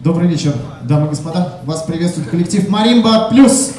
Добрый вечер, дамы и господа. Вас приветствует коллектив Маримба Плюс.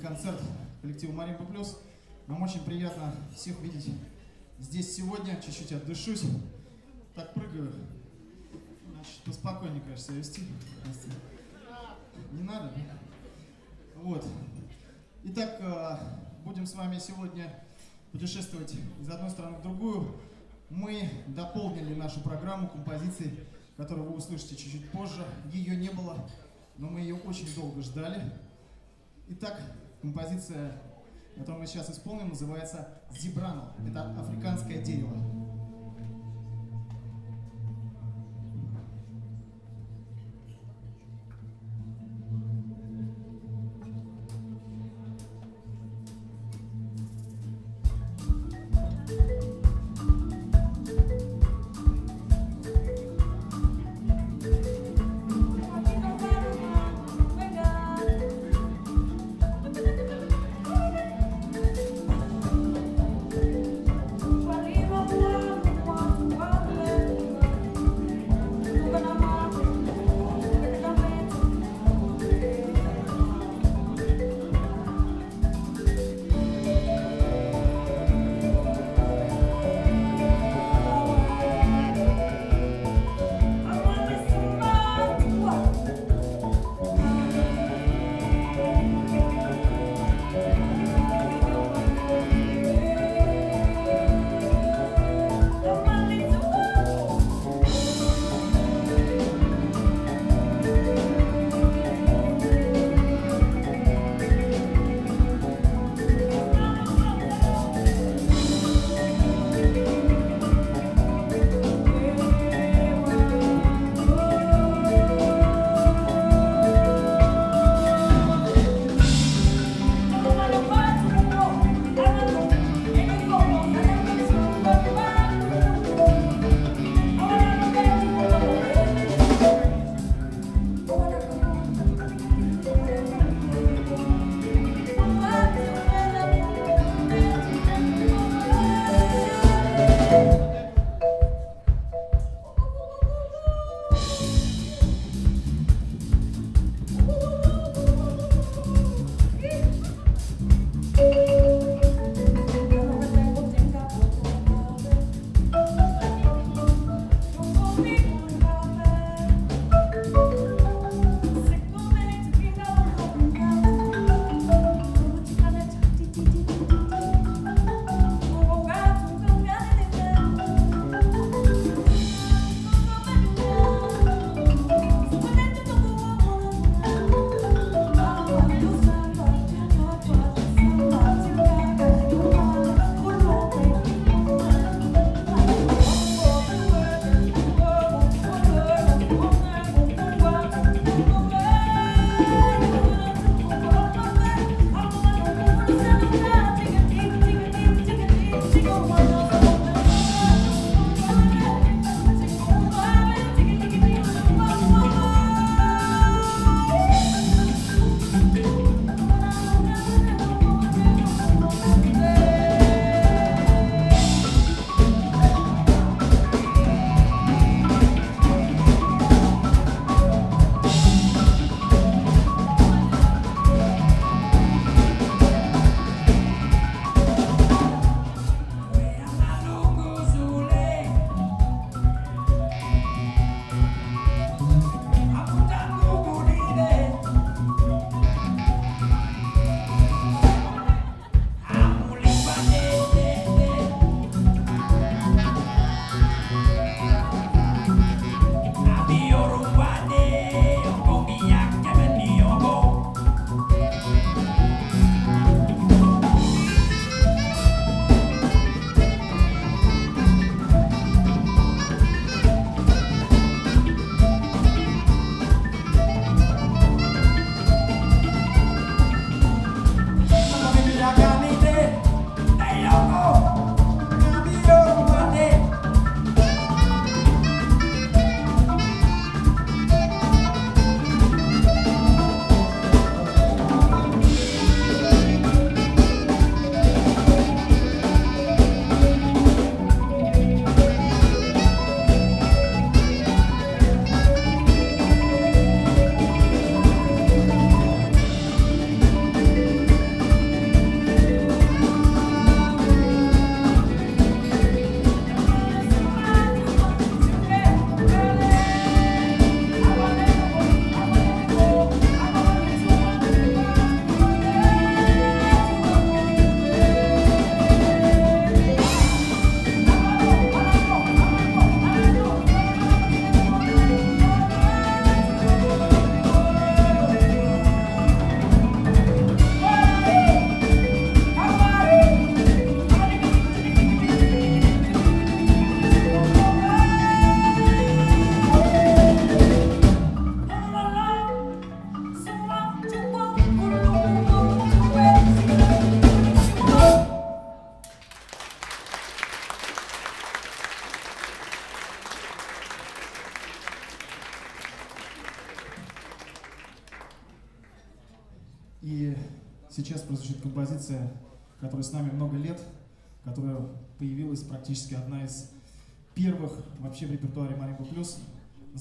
Концерт коллектива Маримба Плюс. Нам очень приятно всех видеть здесь сегодня. Чуть-чуть отдышусь. Так прыгаю. Значит, поспокойнее, конечно, вести. Не надо? Вот. Итак, а, будем с вами сегодня путешествовать из одной страны в другую. Мы дополнили нашу программу композицией, которую вы услышите чуть-чуть позже. Ее не было, но мы ее очень долго ждали. Итак, композиция, которую мы сейчас исполним, называется «Зибрано». Это африканское дерево.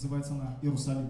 Называется она «Иерусалим».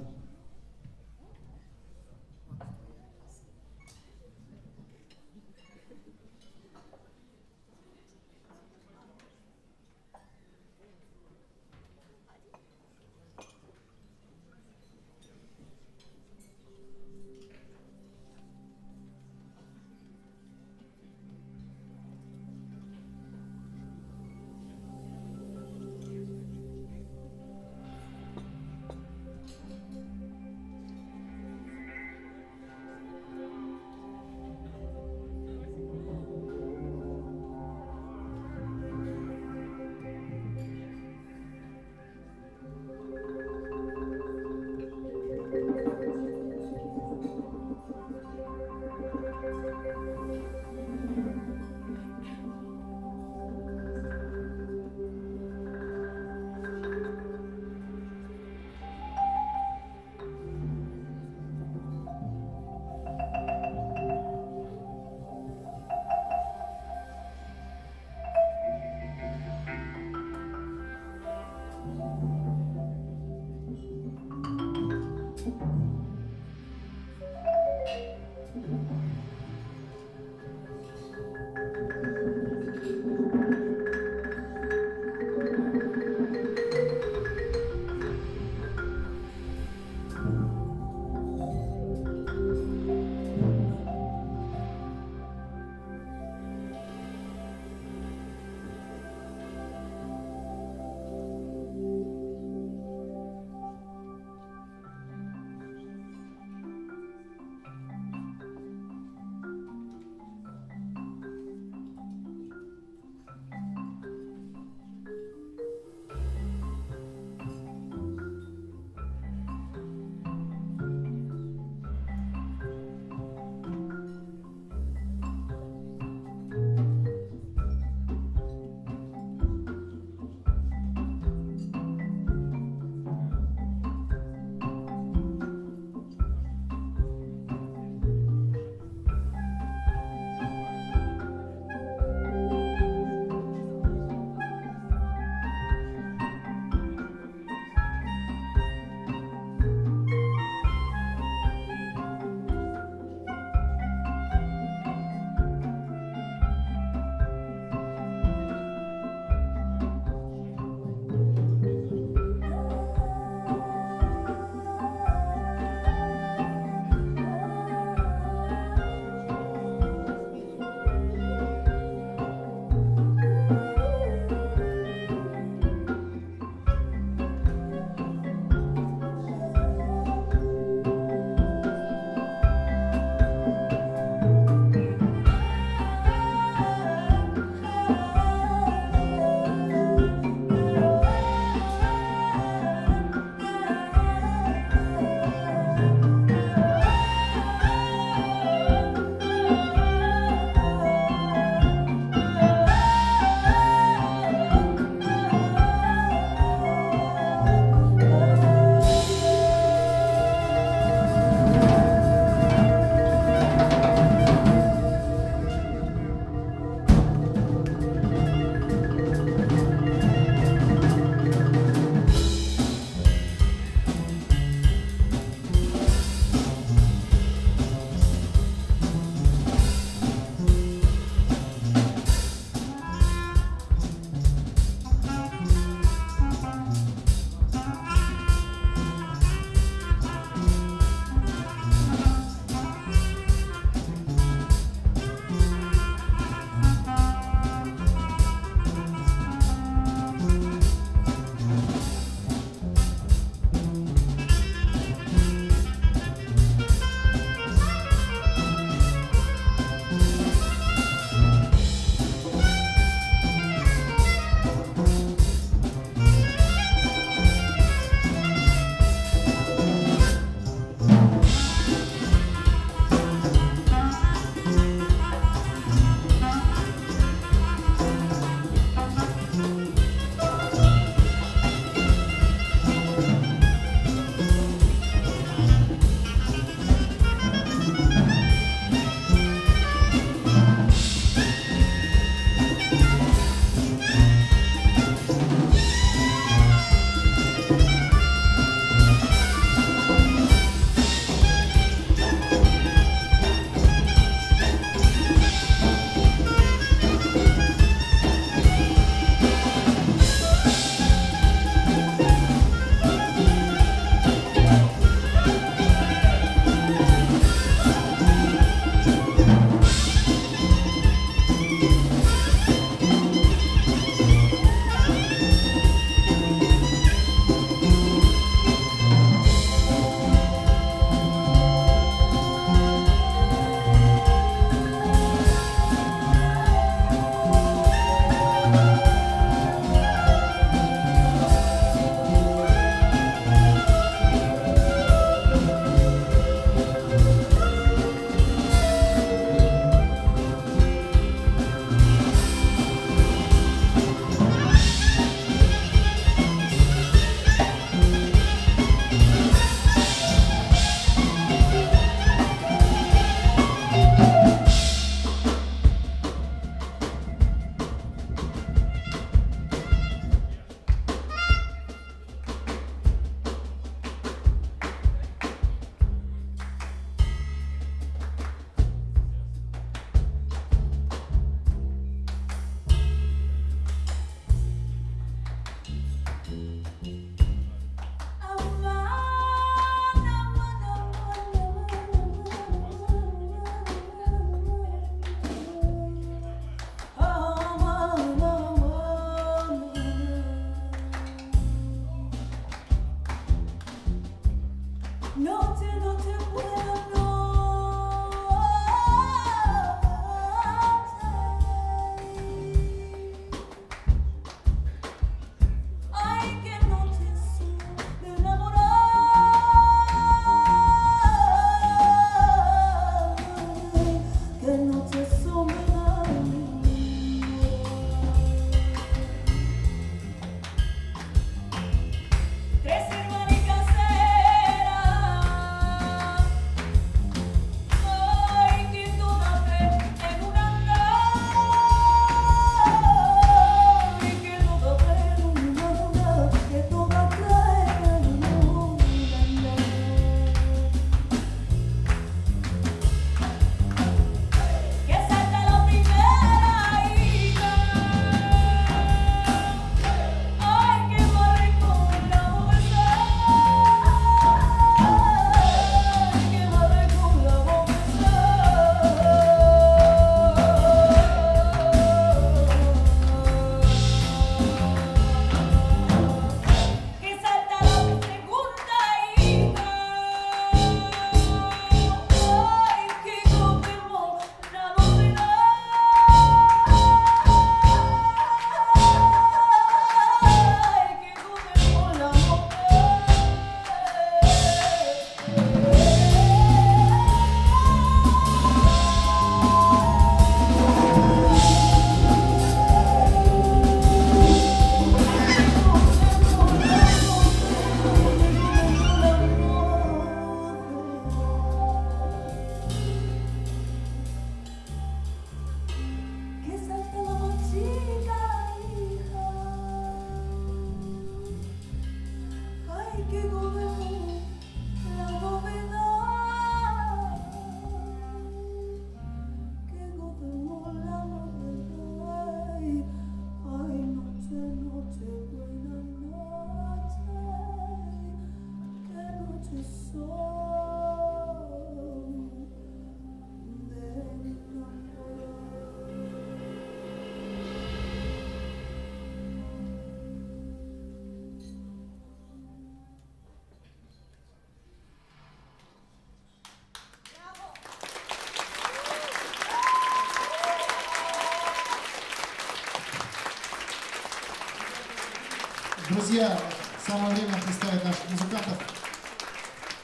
Друзья, самое время представить наших музыкантов.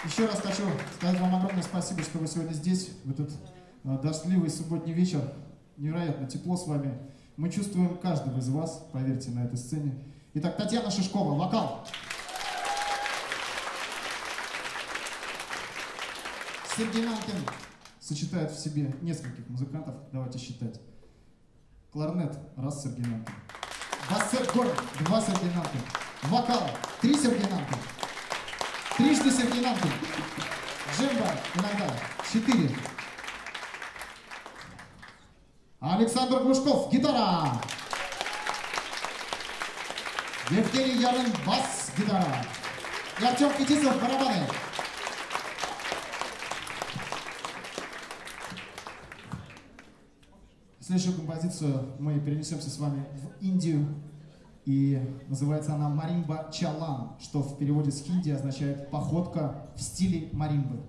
Еще раз хочу сказать вам огромное спасибо, что вы сегодня здесь, в этот э, дождливый субботний вечер. Невероятно тепло с вами. Мы чувствуем каждого из вас, поверьте, на этой сцене. Итак, Татьяна Шишкова, вокал. Сергей Нанкин сочетает в себе нескольких музыкантов, давайте считать. Кларнет, раз Сергей Нанкин. Бассет два Сергей Нанкин. Вокал, три Сергей Нанкин. Трижды Сергей Нанкин. Джемба иногда, четыре. Александр Глушков, гитара. Евгений Ярын, бас, гитара. И Артем Китисов, барабаны. Следующую композицию мы перенесемся с вами в Индию. И называется она «Маримба Чалан», что в переводе с хинди означает «походка в стиле маримбы».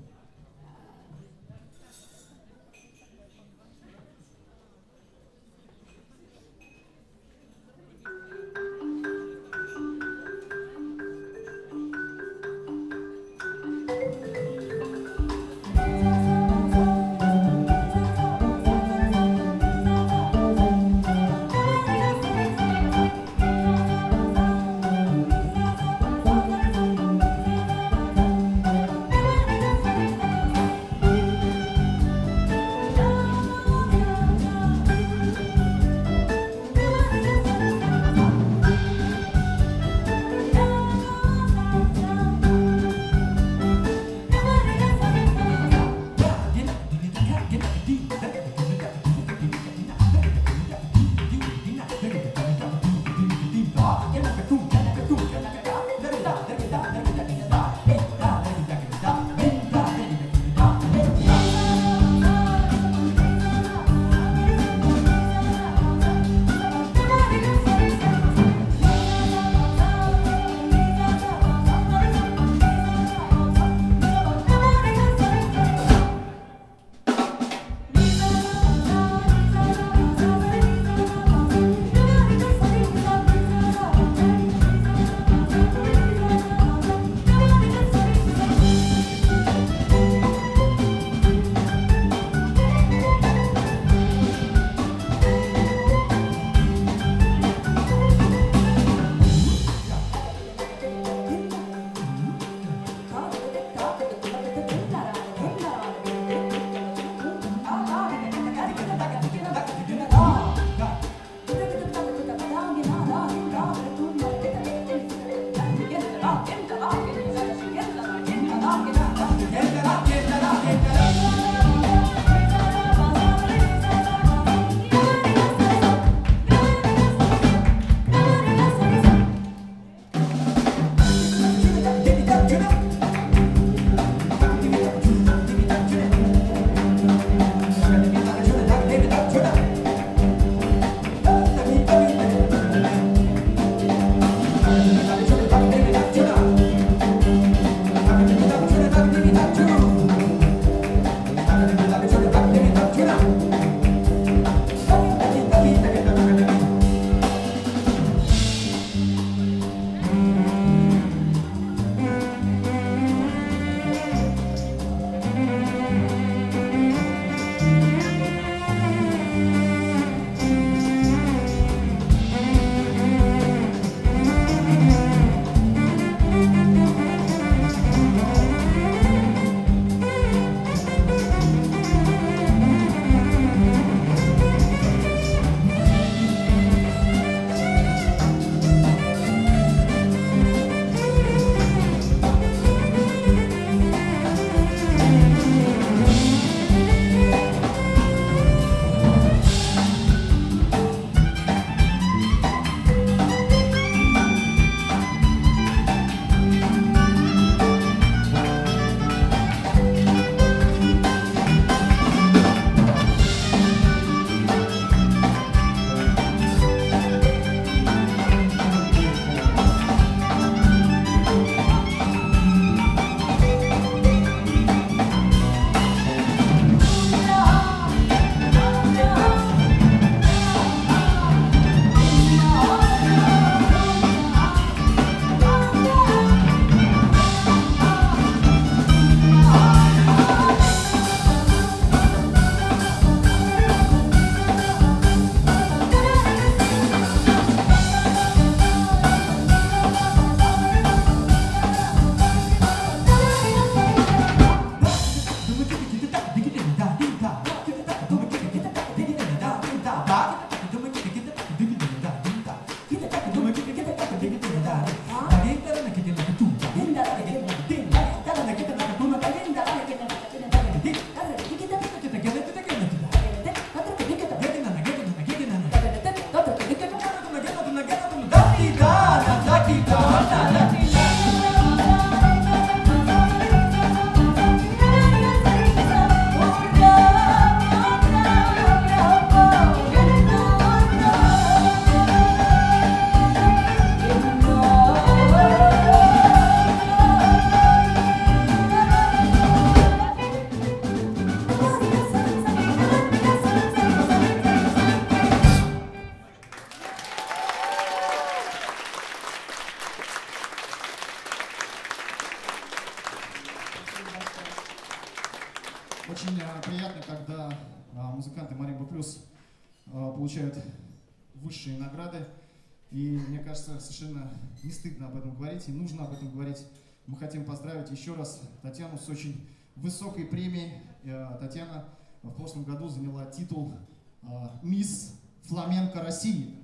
Татьяна в прошлом году заняла титул а, «Мисс Фламенко России».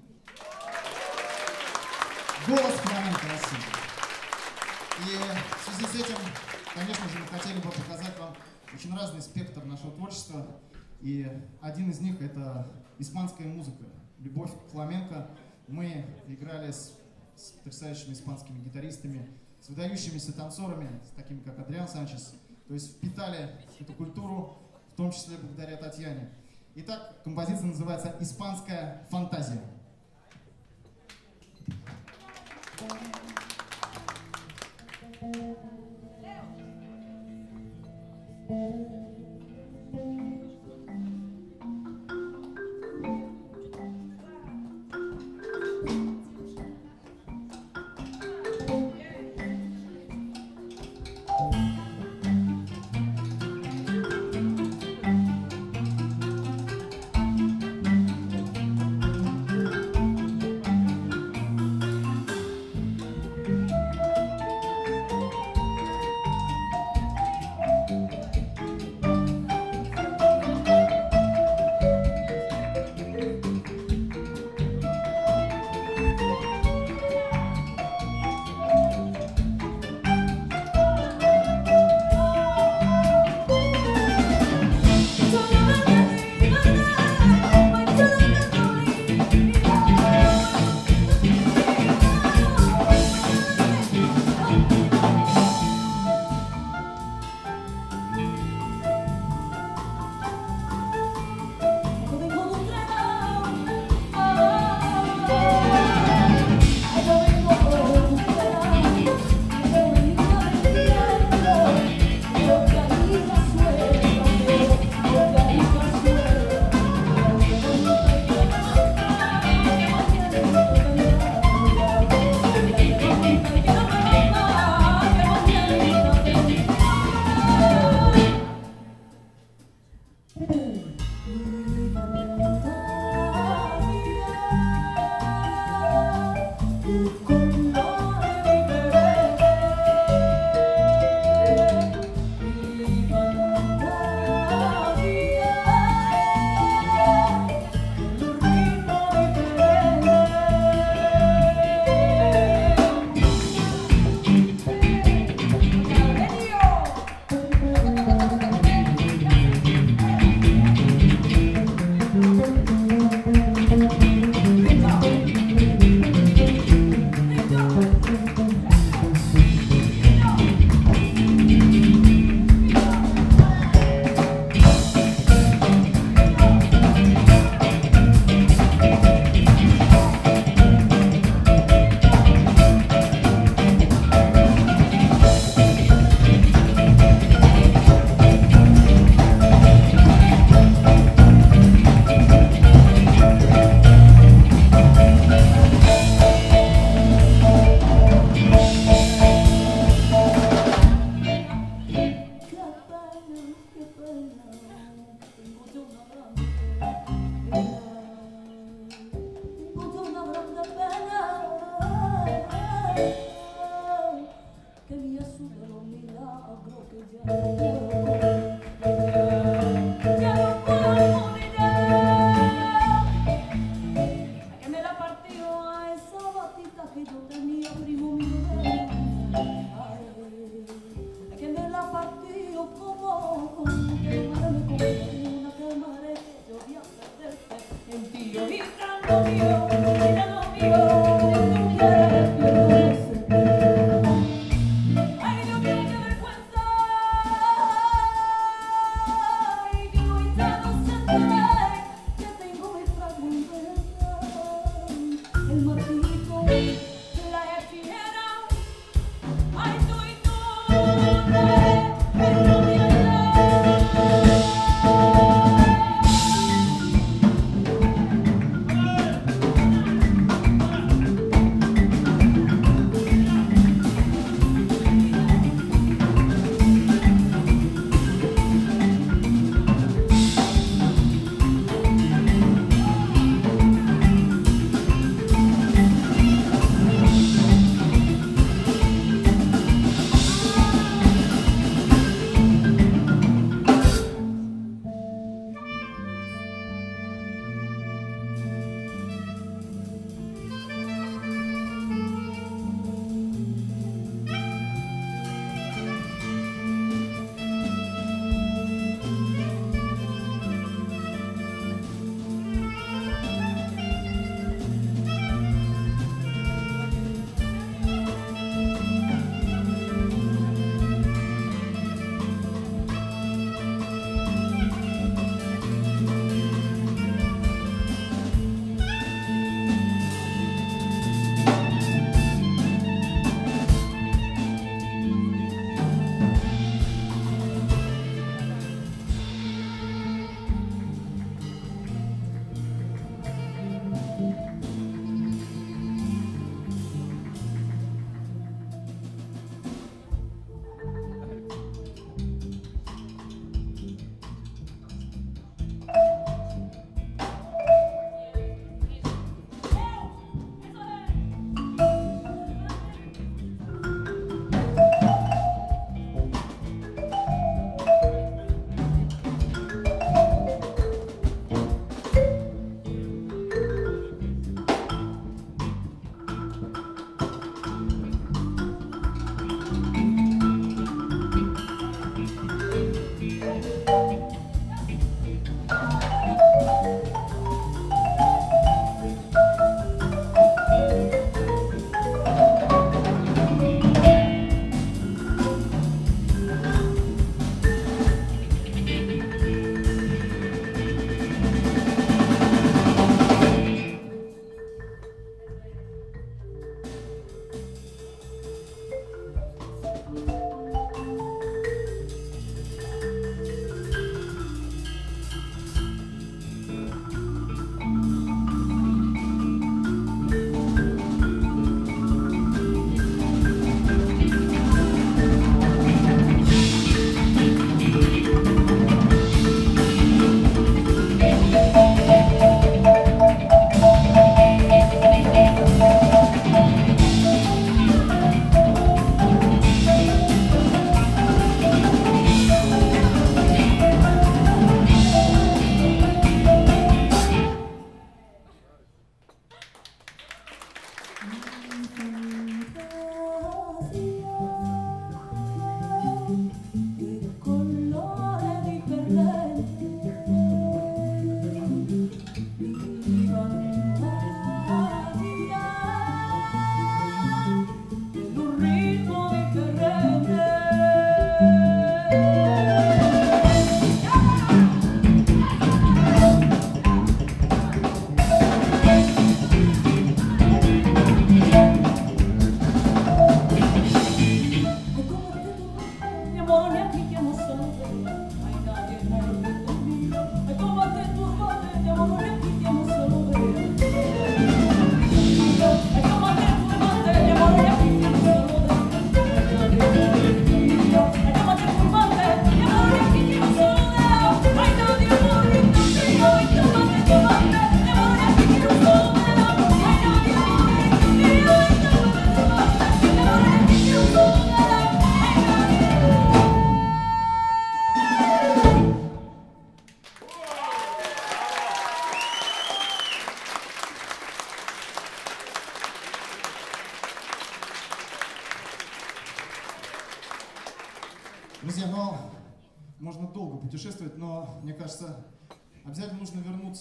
Голос Фламенко России. И в связи с этим, конечно же, мы хотели бы показать вам очень разный спектр нашего творчества. И один из них это испанская музыка, любовь к фламенко. Мы играли с, с потрясающими испанскими гитаристами, с выдающимися танцорами, с такими как Адриан Санчес. То есть впитали эту культуру, в том числе благодаря Татьяне. Итак, композиция называется «Испанская фантазия».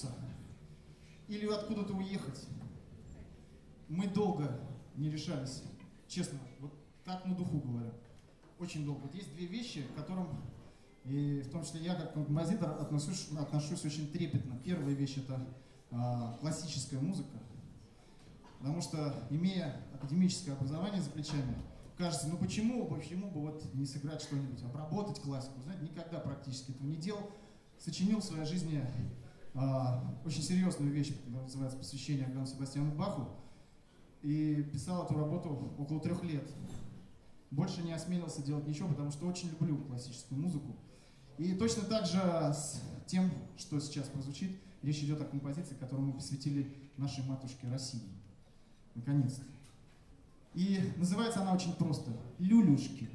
Вернуться или откуда-то уехать. Мы долго не решались, честно, вот так на духу говорю, очень долго. Вот есть две вещи, к которым, и в том числе я как композитор отношусь, отношусь очень трепетно. Первая вещь это а, классическая музыка, потому что имея академическое образование за плечами, кажется, ну почему, почему бы вот не сыграть что-нибудь, обработать классику. Знаете, никогда практически этого не делал. Сочинил в своей жизни очень серьезную вещь, которая называется «Посвящение Агану Себастьяну Баху». И писал эту работу около трех лет. Больше не осмелился делать ничего, потому что очень люблю классическую музыку. И точно так же с тем, что сейчас прозвучит, речь идет о композиции, которую мы посвятили нашей матушке России. Наконец-то. И называется она очень просто «Люлюшки».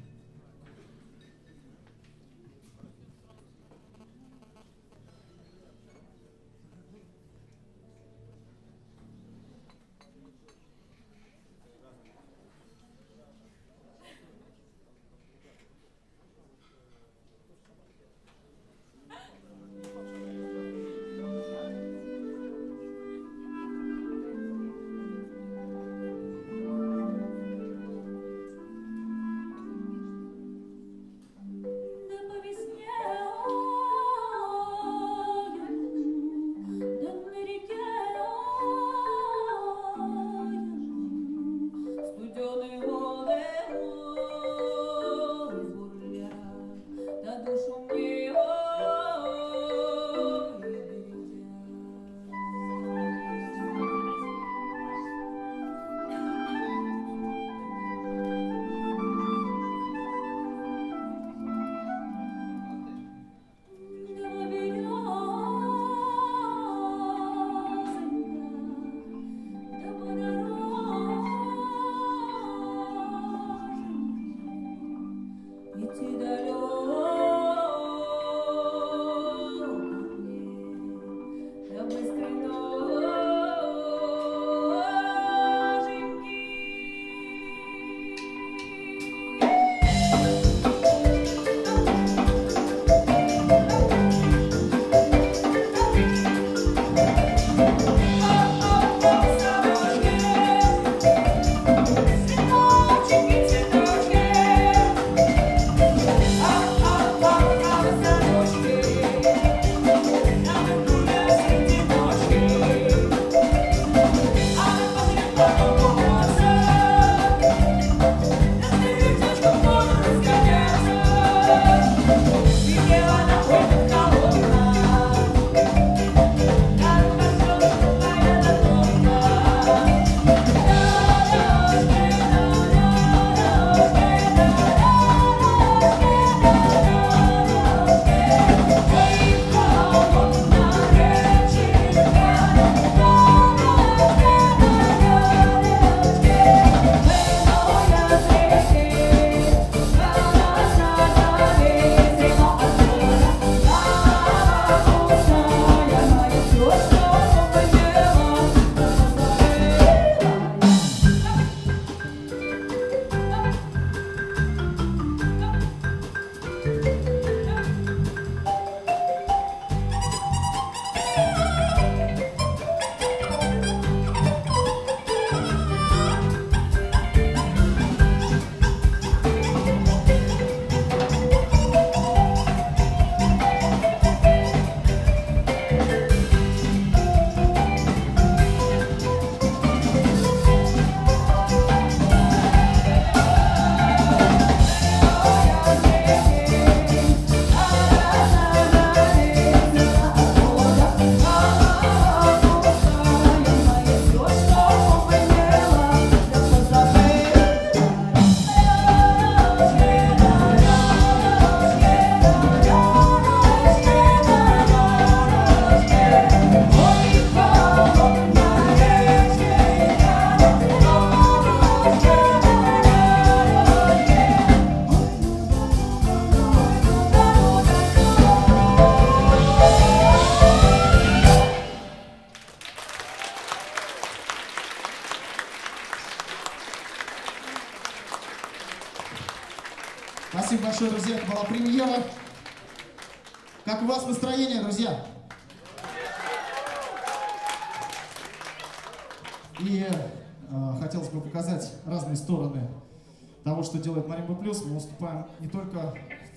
Плюс. Мы выступаем не только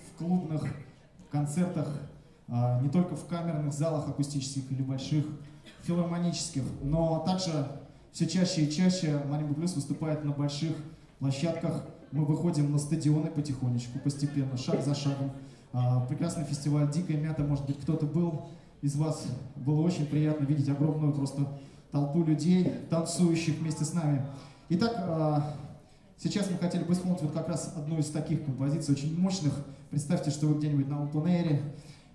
в клубных концертах, э, не только в камерных залах акустических или больших филармонических, но также все чаще и чаще Маримба Плюс выступает на больших площадках. Мы выходим на стадионы потихонечку, постепенно, шаг за шагом. А, прекрасный фестиваль «Дикая мята», может быть, кто-то был из вас. Было очень приятно видеть огромную просто толпу людей, танцующих вместе с нами. Итак, а, сейчас мы хотели бы исполнить вот как раз одну из таких композиций, очень мощных. Представьте, что вы где-нибудь на open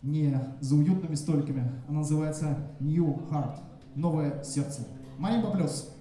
не за уютными столиками. Она называется New Heart, новое сердце. Маримба плюс.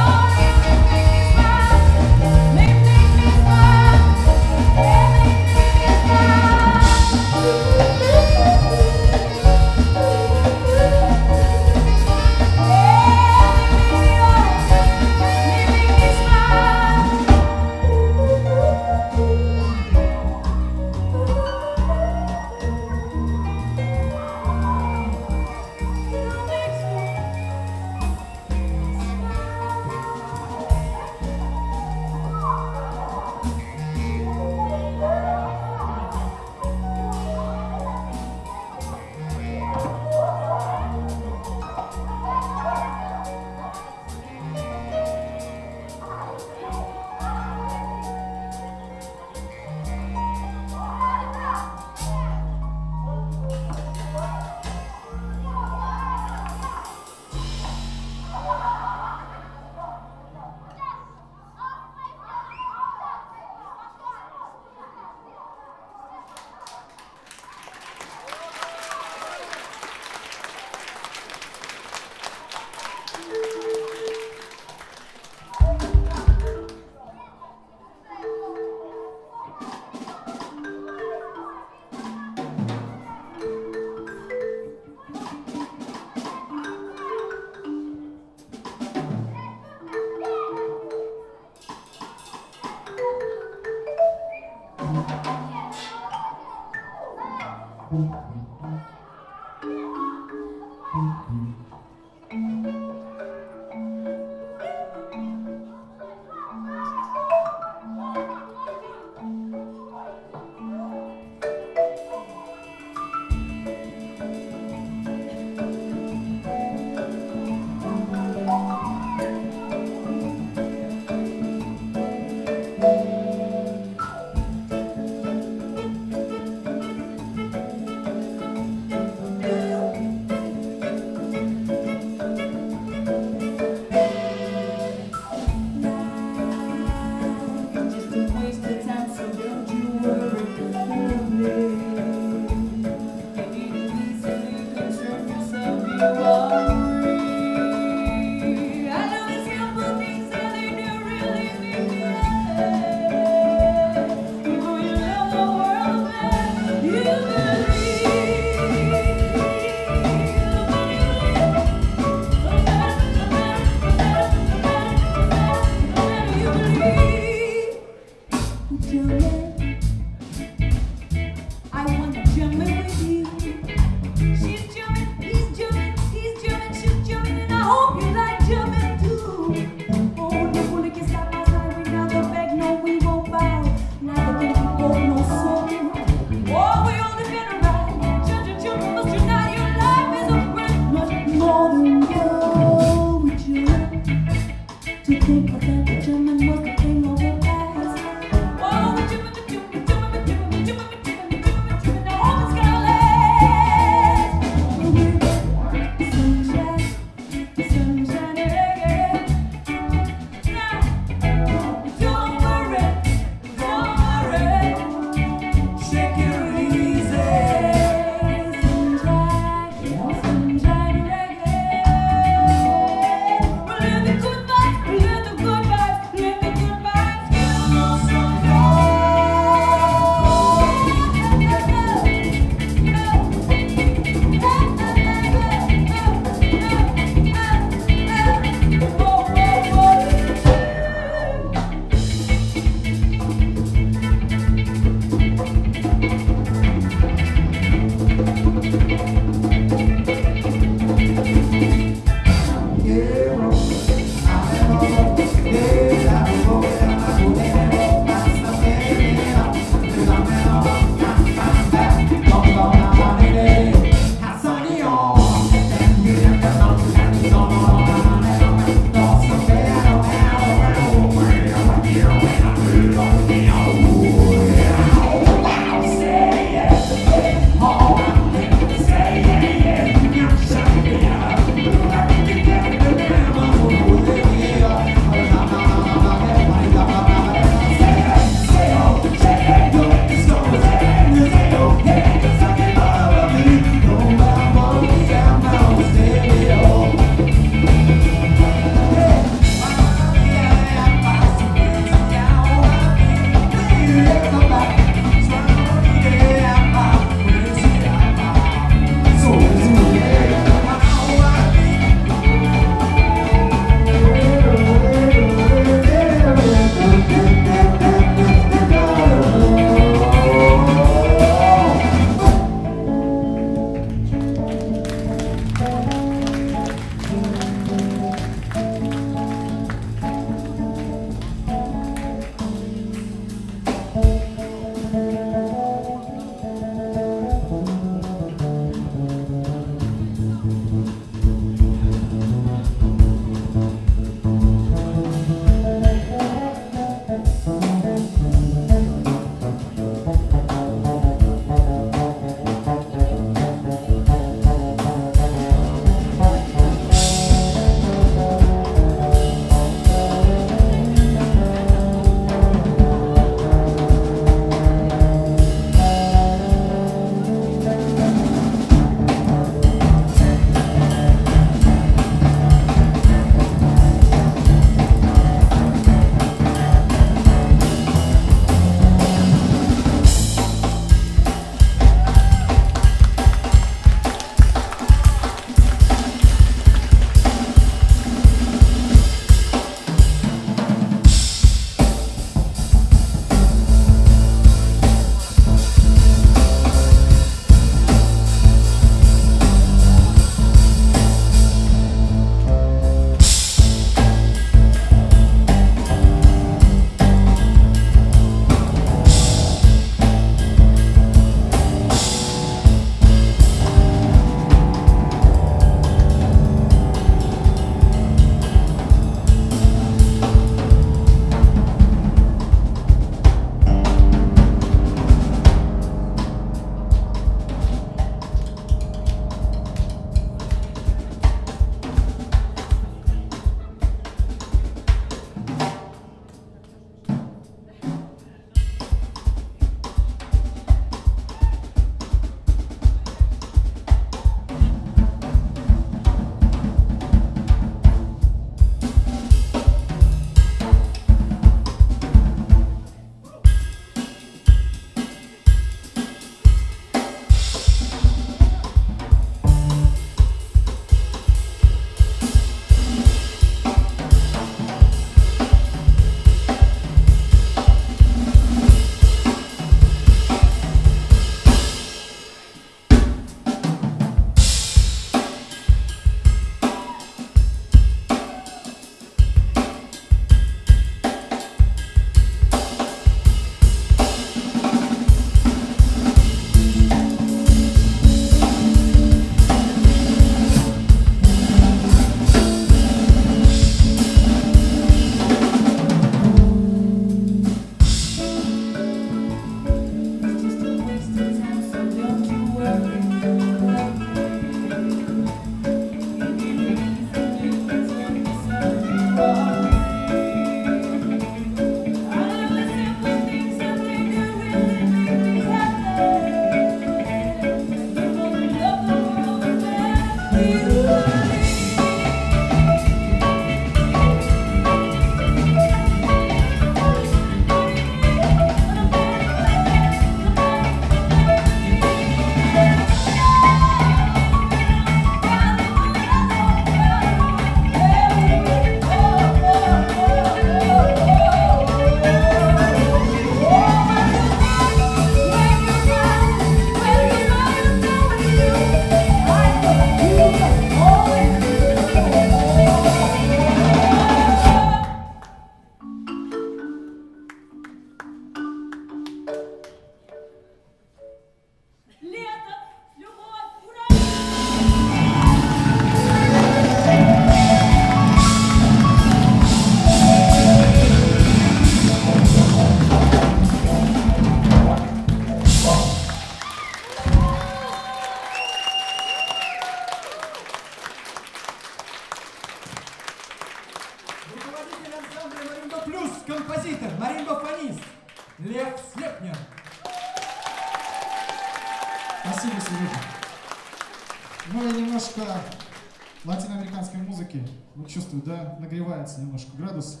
Чувствую, да, нагревается немножко градус.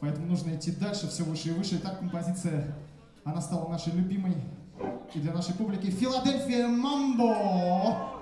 Поэтому нужно идти дальше, все выше и выше. И так композиция, она стала нашей любимой. И для нашей публики Филадельфия Мамбо.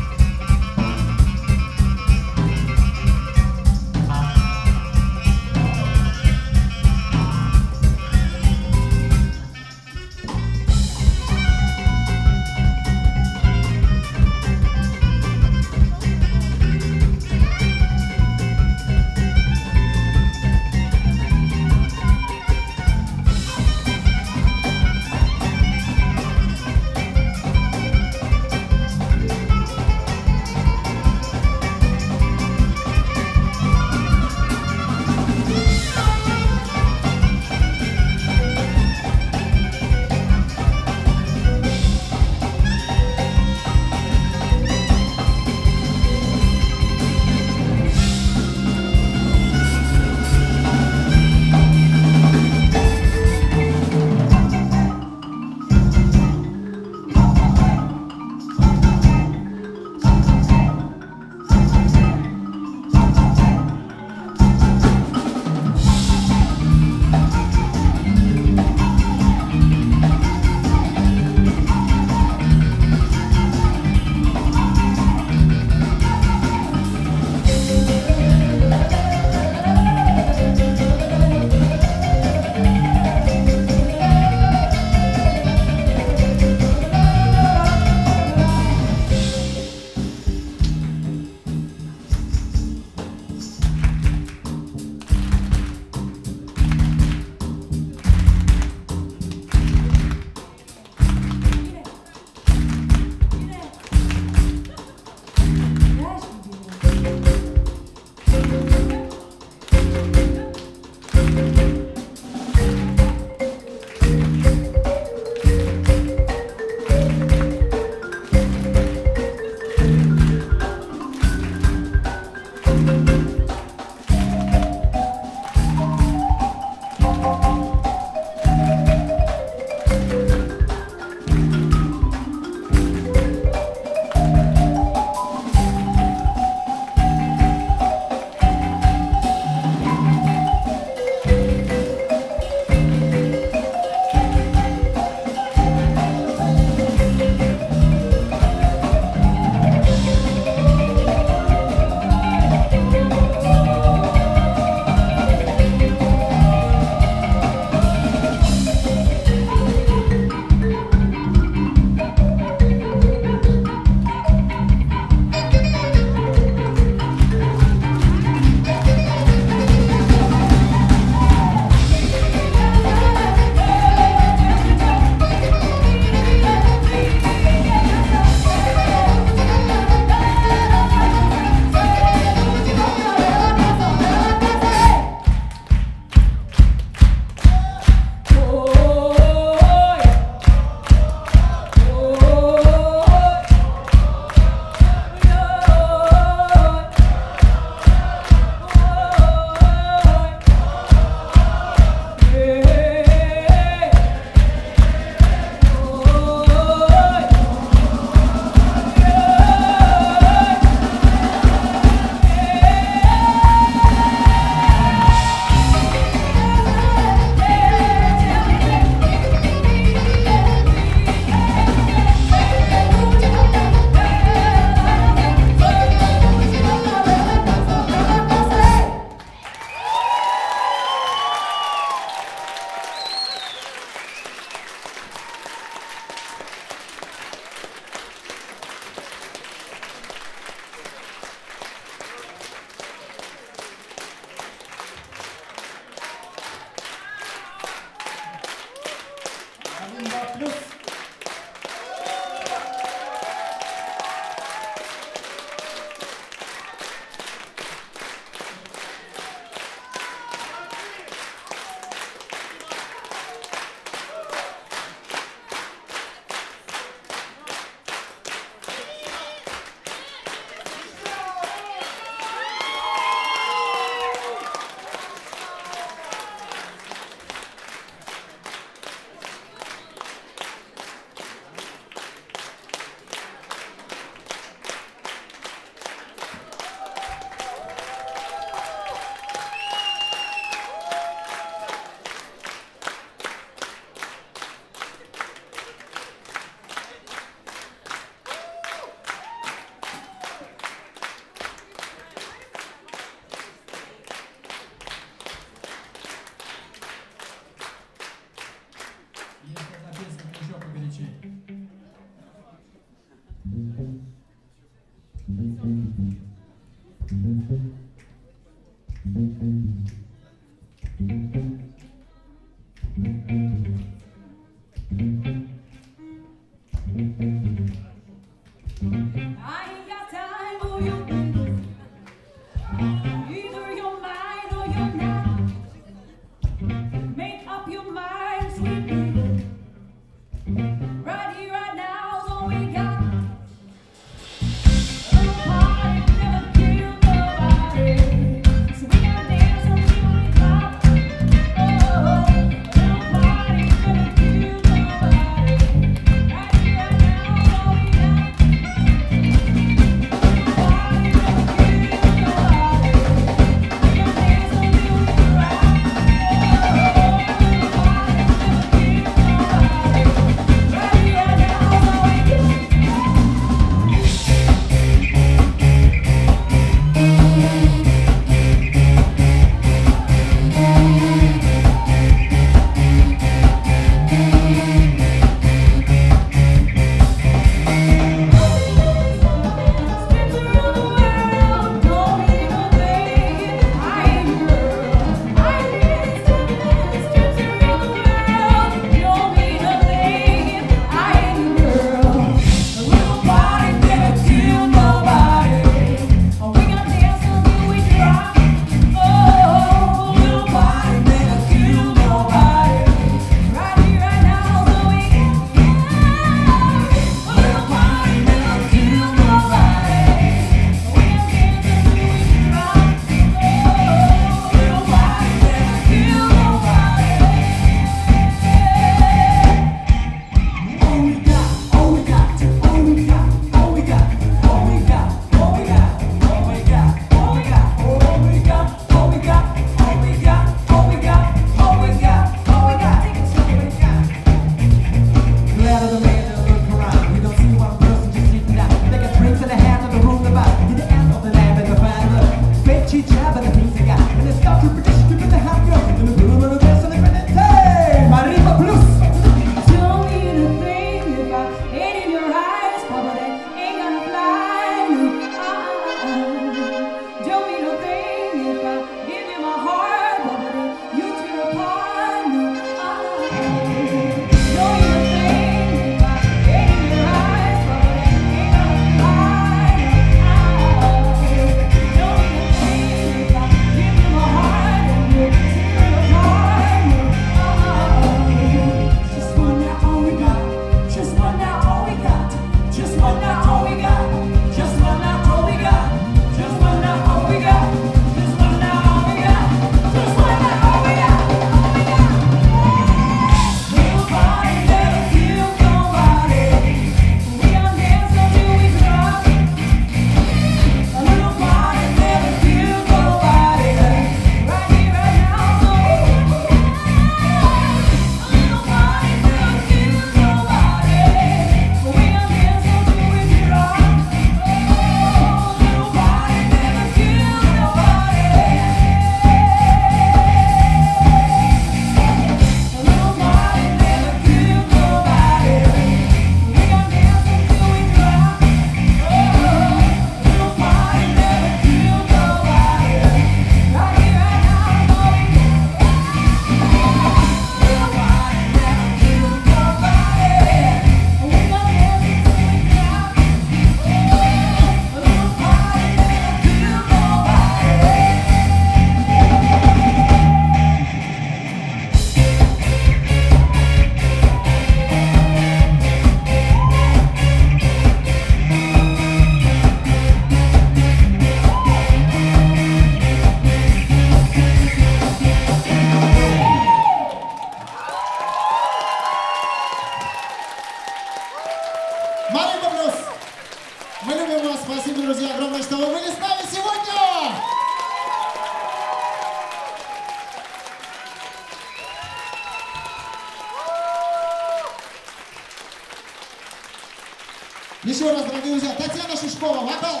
Еще раз, дорогие друзья, Татьяна Шишкова, вокал.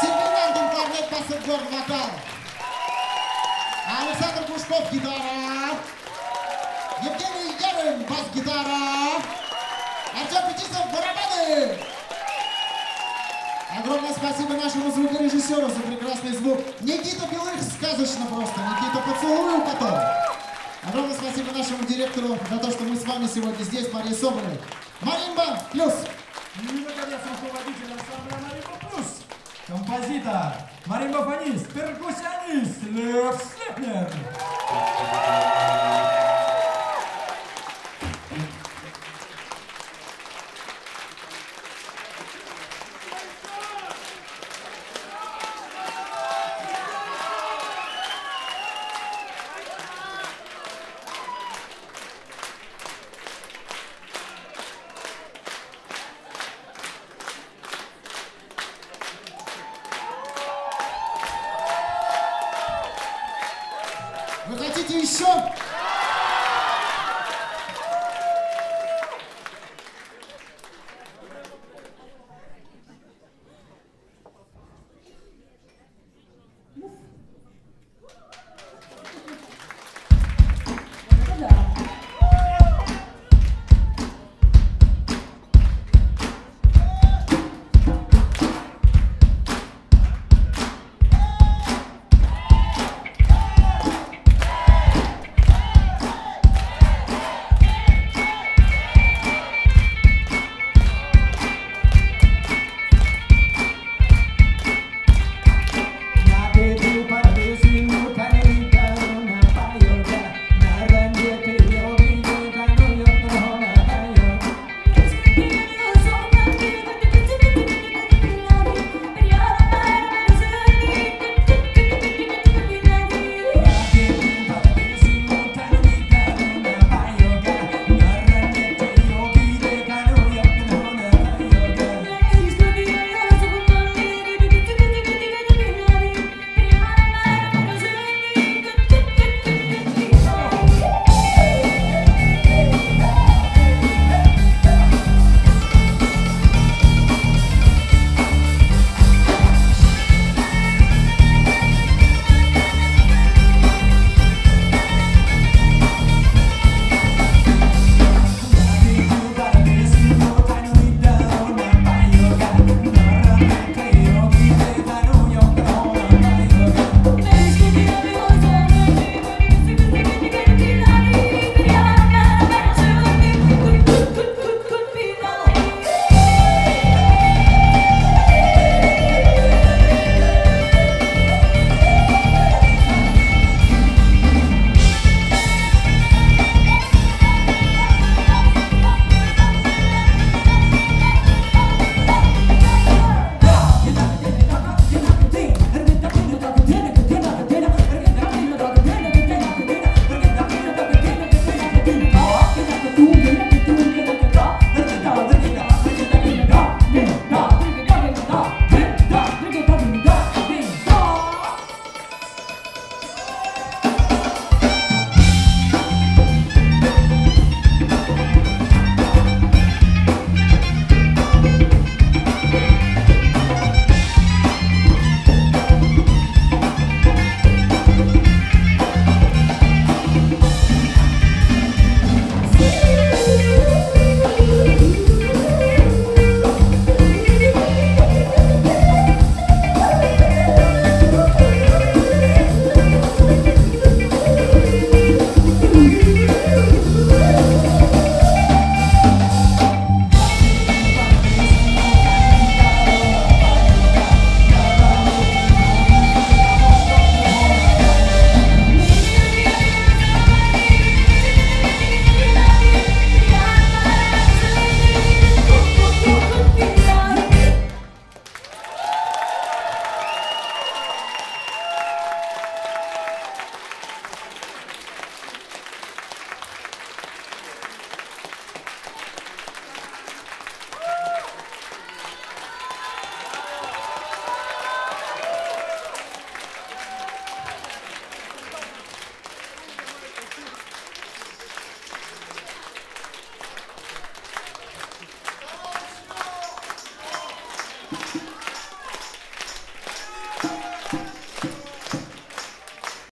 Симбинантин кларнет, бас вокал. Александр Пушков, гитара. Евгений Ярин, бас-гитара. Артем Петисов, барабаны. Огромное спасибо нашему звукорежиссеру за прекрасный звук. Никита Белых, сказочно просто. Никита, поцелую потом. Огромное спасибо нашему директору за то, что мы с вами сегодня здесь, Соболев. Маримба плюс. И, наконец, руководитель ансамбля Маримба Плюс. Композитор, маримбофонист, перкуссионист Лев Слепнер.